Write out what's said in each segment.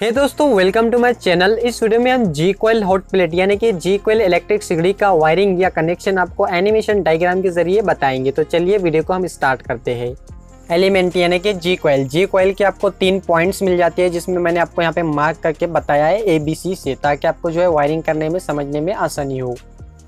हे दोस्तों welcome to my channel इस video में हम जी कोयल हॉट प्लेट यानी कि जी कोयल इलेक्ट्रिक सिगड़ी का वायरिंग या कनेक्शन आपको एनिमेशन डायग्राम के ज़रिए बताएँगे। तो चलिए वीडियो को हम स्टार्ट करते हैं। एलिमेंट यानी कि जी कोयल जी कोयल के आपको तीन पॉइंट्स मिल जाती है, जिसमें मैंने आपको यहाँ पे मार्क करके बताया है ए बी सी से ताकि आपको जो है वायरिंग करने में, समझने में आसानी हो।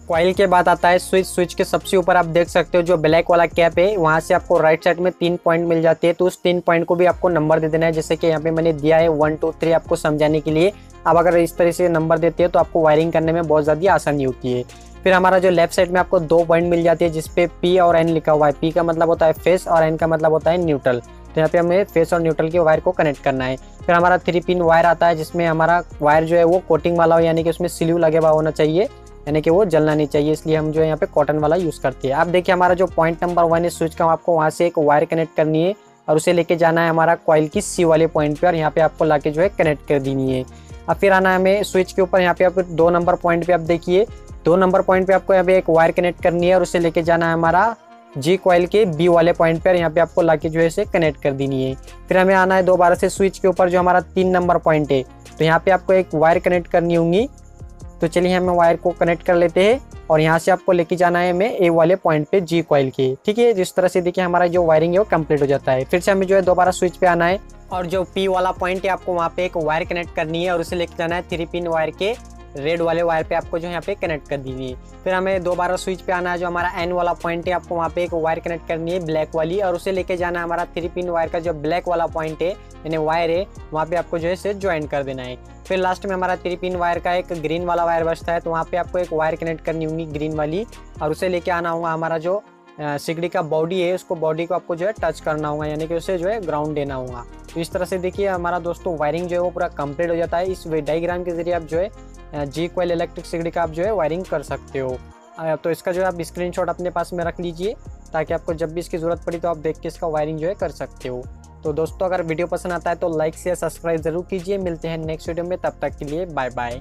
कॉइल के बाद आता है स्विच स्विच के सबसे ऊपर आप देख सकते हो जो ब्लैक वाला कैप है, वहाँ से आपको राइट साइड में तीन पॉइंट मिल जाती है। तो उस तीन पॉइंट को भी आपको नंबर दे देना है। जैसे कि यहाँ पे मैंने दिया है वन टू थ्री आपको समझाने के लिए। अब अगर इस तरह से नंबर देते हैं तो आपको वायरिंग करने में बहुत ज़्यादा आसानी होती है। फिर हमारा जो लेफ़्ट साइड में आपको दो पॉइंट मिल जाती है, जिसपे पी और एन लिखा हुआ है। पी का मतलब होता है फेस और एन का मतलब होता है न्यूट्रल तो यहाँ पे हमें फेस और न्यूट्रल के वायर को कनेक्ट करना है। फिर हमारा थ्री पिन वायर आता है, जिसमें हमारा वायर जो है वो कोटिंग वाला हो, यानी कि उसमें सिल्यू लगे हुआ होना चाहिए। यानी कि वो जलना नहीं चाहिए, इसलिए हम जो है यहाँ पे कॉटन वाला यूज़ करते हैं। आप देखिए हमारा जो पॉइंट नंबर वन है स्विच का आपको वहाँ से एक वायर कनेक्ट करनी है और उसे लेके जाना है हमारा कॉइल की सी वाले पॉइंट पे और यहाँ पे आपको लाके जो है कनेक्ट कर देनी है। अब फिर आना है हमें स्विच के ऊपर, यहाँ पे आप दो नंबर पॉइंट पे आप देखिए, दो नंबर पॉइंट पे आपको यहाँ पे एक वायर कनेक्ट करनी है और उसे लेके जाना है हमारा जी कॉइल के बी वाले पॉइंट पर यहाँ पे आपको लाके जो है इसे कनेक्ट कर देनी है। फिर हमें आना है दोबारा से स्विच के ऊपर, जो हमारा तीन नंबर पॉइंट है। तो यहाँ पे आपको एक वायर कनेक्ट करनी होंगी। तो चलिए हमें वायर को कनेक्ट कर लेते हैं और यहाँ से आपको लेके जाना है हमें ए वाले पॉइंट पे जी कॉइल के। ठीक है? जिस तरह से देखिए हमारा जो वायरिंग है वो कंप्लीट हो जाता है। फिर से हमें जो है दोबारा स्विच पे आना है और जो पी वाला पॉइंट है, आपको वहाँ पे एक वायर कनेक्ट करनी है और उसे लेके जाना है थ्री पिन वायर के। रेड वाले वायर पे आपको जो यहाँ पे कनेक्ट कर दीजिए। फिर हमें दोबारा स्विच पे आना है, जो हमारा एन वाला पॉइंट है, आपको वहाँ पे एक वायर कनेक्ट करनी है ब्लैक वाली, और उसे लेके जाना है हमारा थ्री पिन वायर का जो ब्लैक वाला पॉइंट है, यानी वायर है, वहाँ पे आपको जो है इसे ज्वाइन कर देना है। फिर लास्ट में हमारा थ्री पिन वायर का एक ग्रीन वाला वायर बचता है तो वहाँ पे आपको एक वायर कनेक्ट करनी होगी ग्रीन वाली, और उसे लेके आना होगा हमारा जो सिगड़ी का बॉडी है, उसको बॉडी को आपको जो है टच करना होगा, यानी कि उसे जो है ग्राउंड देना होगा। तो इस तरह से देखिए, हमारा दोस्तों, वायरिंग जो है वो पूरा कंप्लीट हो जाता है। इस डाइग्राम के ज़रिए आप जो है जी कोयल इलेक्ट्रिक सिगड़ी का आप जो है वायरिंग कर सकते हो। तो इसका जो है आप स्क्रीन अपने पास में रख लीजिए, ताकि आपको जब भी इसकी ज़रूरत पड़ी तो आप देख के इसका वायरिंग जो है कर सकते हो। तो दोस्तों, अगर वीडियो पसंद आता है तो लाइक शेयर सब्सक्राइब ज़रूर कीजिए। मिलते हैं नेक्स्ट वीडियो में, तब तक के लिए बाय बाय